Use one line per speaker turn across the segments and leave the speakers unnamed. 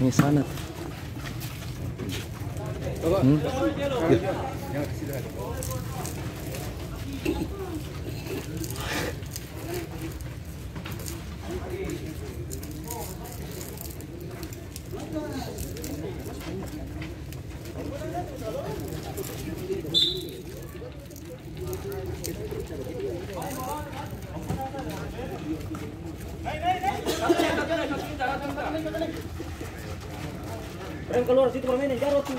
ini sana. Hmm?
Rem keluar situ permainan Jarot tuh.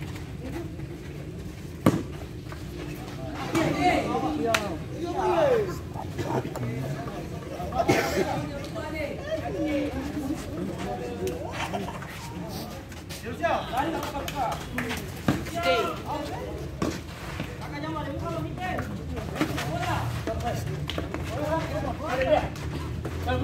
satu
na.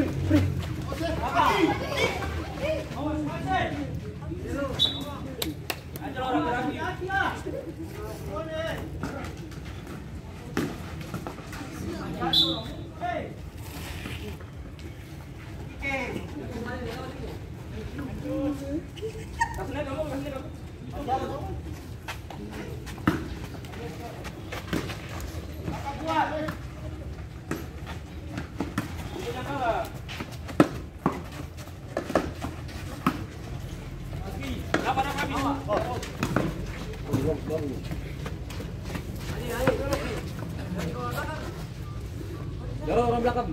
Jauh orang belakang.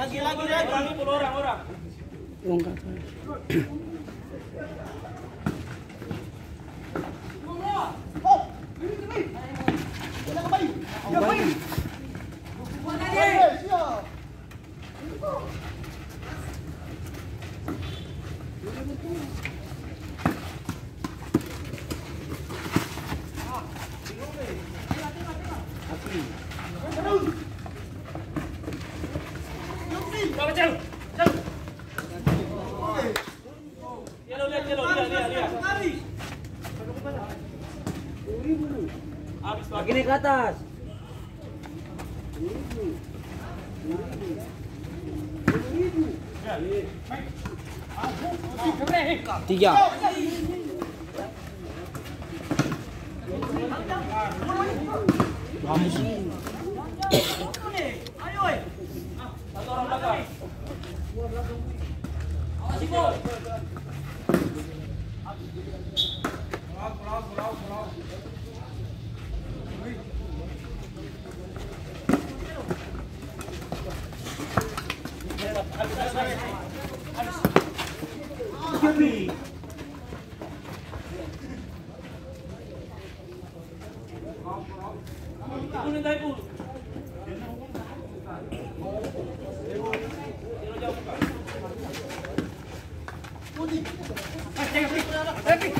Lagi lagi lagi. Orang ini orang orang.
Yung kata.
Jauh. Jauh. Yellow lihat yellow lihat lihat lihat. Habis
Lagi naik ke atas.
Tiga.
Hey,
hey.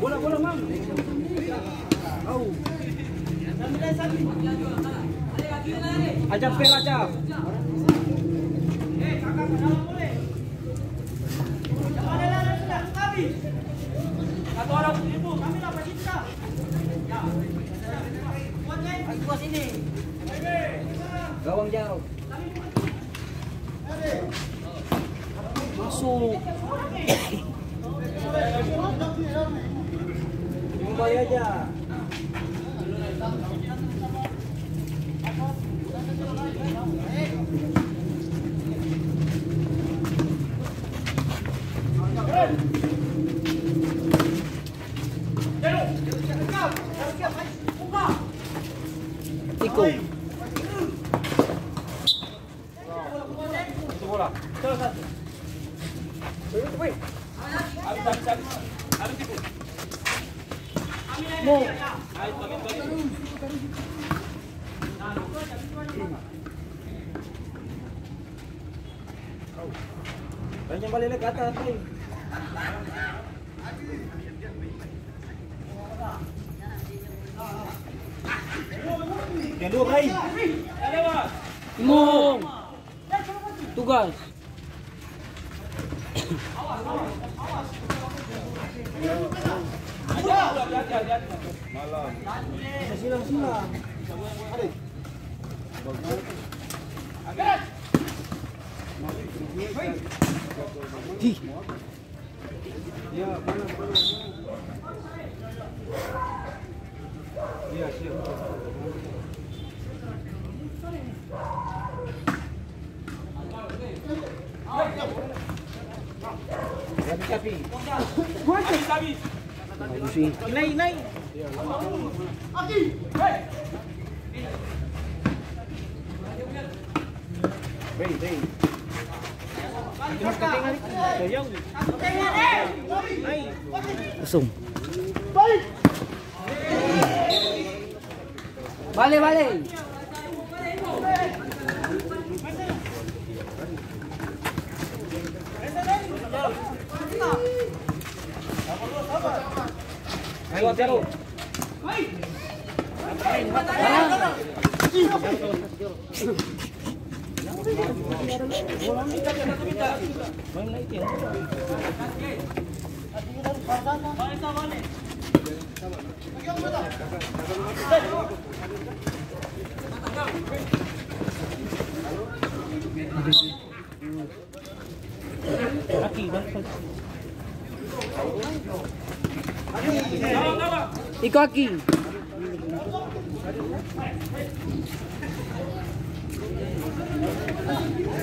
Bola, bola, mam. Au. Ajab pel, ajab. Kembali aja. Kayaknya balik lagi ke atas nih. Yang dua.
Imong. Tugas.
Iya, siap. Sapi, sapi.
Bagus sih.
Naik, naik. Bray, Zoom. Vale, vale.
Vale. Aki.
Aki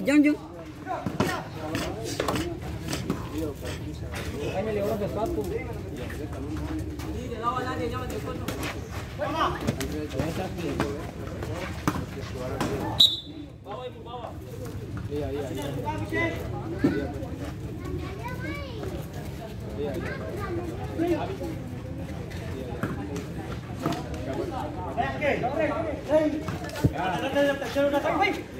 Aki,
jangan jangan.
Kayaknya lewat udah satu. Orang ni atas. Atas.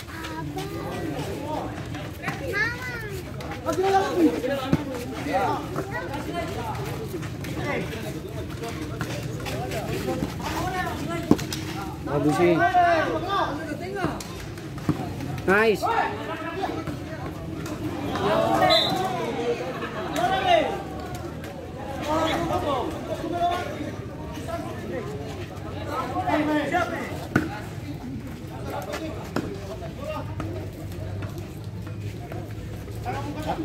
ke atas.
Bagusin. Nice. May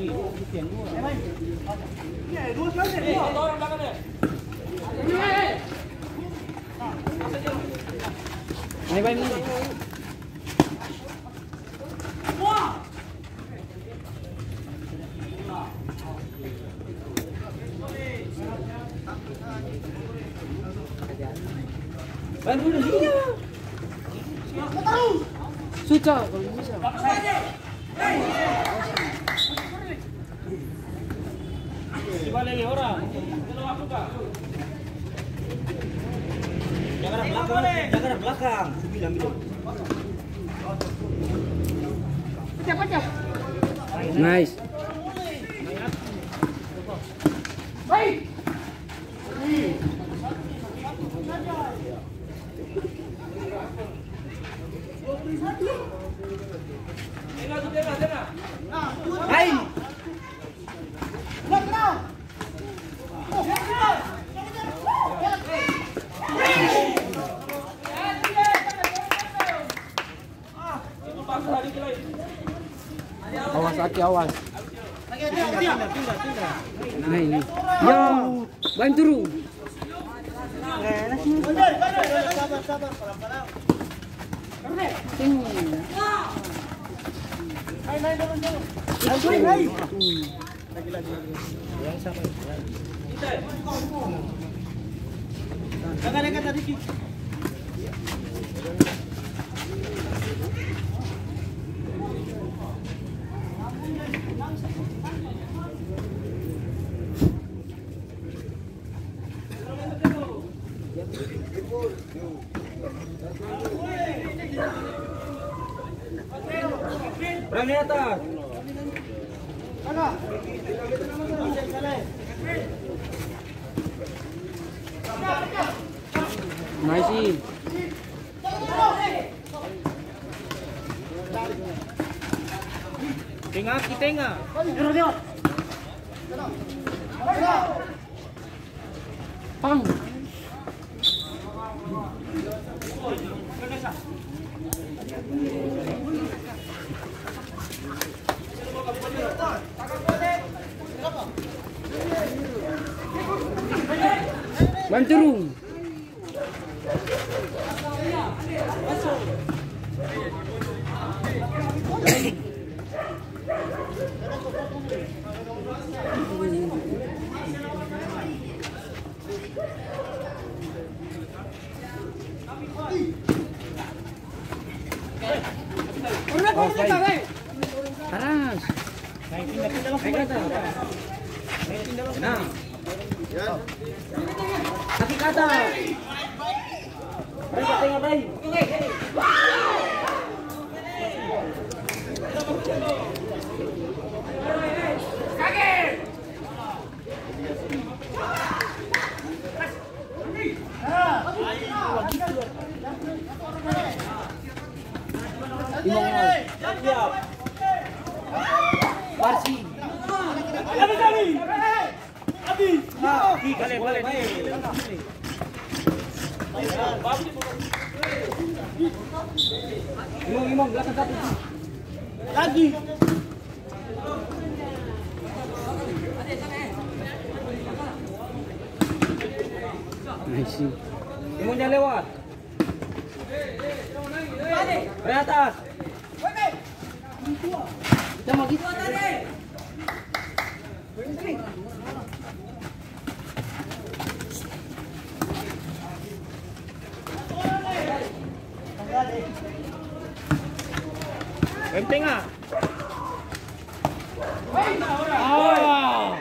哎，
哎，哎，哎，
哎，哎，哎，
哎，哎，哎，Jangan arah belakang. Bilang bilang.
Nice. Awas hati awas. Nah ini. Ya, bayi turun.
Jangan dekat di atas.
Nice.
Tengah, kita tengah.
Pang.
Naik pindah langsung. Nah. Kaki baik. Siap.
Barsi.
Balik, balik. Imong, imong, belakang satu. Lagi.
Nice.
Imongnya lewat.
Gitu.
Tengah.
Ah.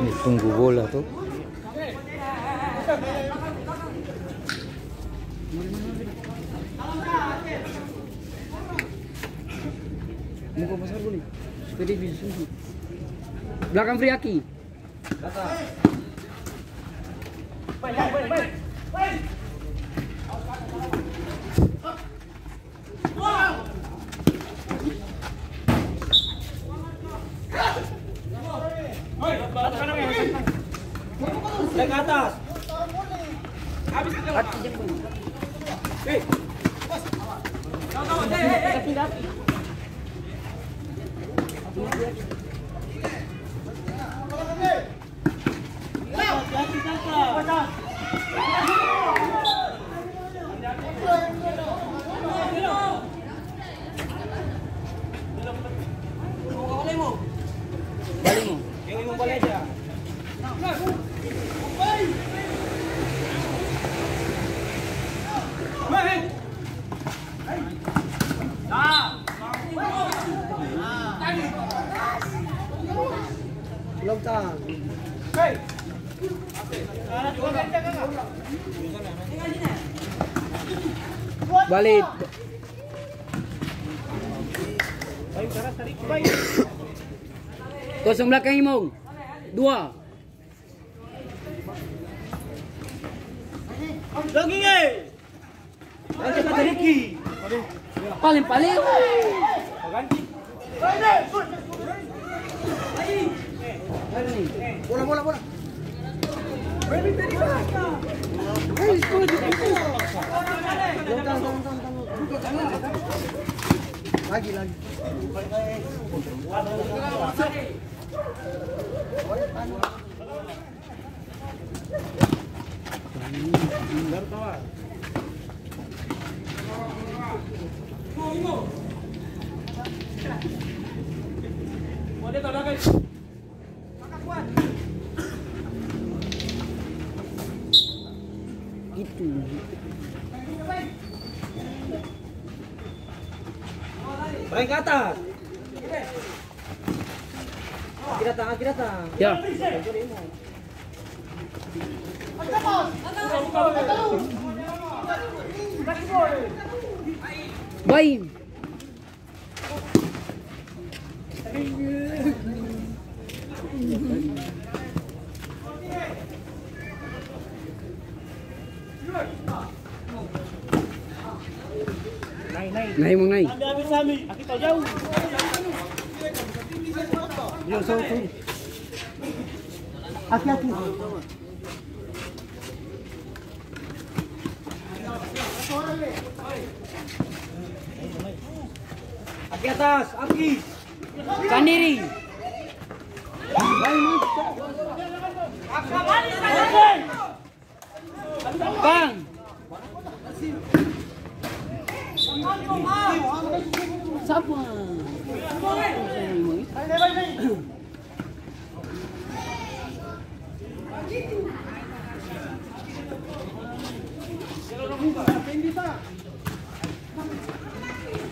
Ini tunggu bola tuh. Muka besar boleh. Jadi bisa. Belakang Friaki.
Naik ke atas.
Balik mo.
Balik.
Kosong belakang Imong. Dua.
Lagi ke Ricky.
Paling paling.
Bola, bola, bola. Time, long time, long time. Lagi, lagi.
Gitu.
Balik ke atas. Kaki datang, kaki datang.
Ya. Baik.
Naik. Kita jauh.
Yo, so. Hati-hati.
Kaki atas, aki.
Sandiri. Bang. Siapa?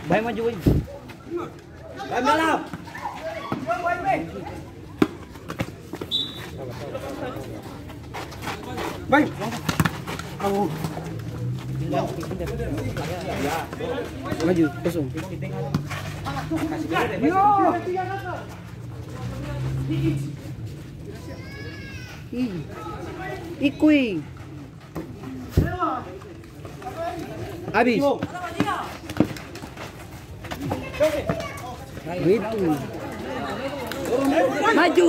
Baik majuin.
Rem dalam.
Baik. Aku.
Maju, kosong. Habis. Itu. Maju.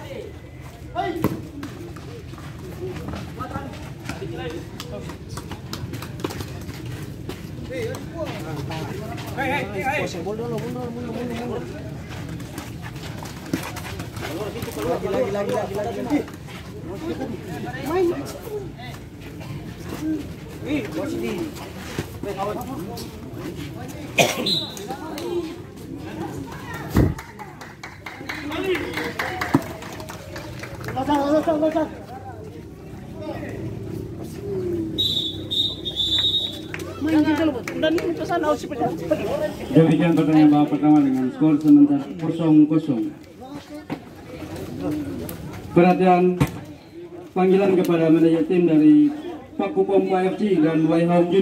Lagi, lagi, lagi, lagi, lagi, lagi.
Ih, bos ini.
Main seperti
Demikian pertandingan babak pertama dengan skor sementara 0-0. Perhatian panggilan kepada manajer tim dari Pak Kupom FC dan Wai Junior.